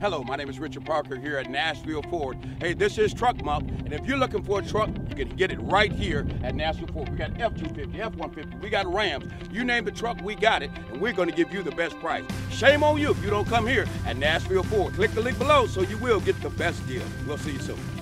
Hello, my name is Richard Parker here at Nashville Ford. Hey, this is Truck Month, and if you're looking for a truck, you can get it right here at Nashville Ford. We got F-250, F-150, we got Rams. You name the truck, we got it, and we're going to give you the best price. Shame on you if you don't come here at Nashville Ford. Click the link below so you will get the best deal. We'll see you soon.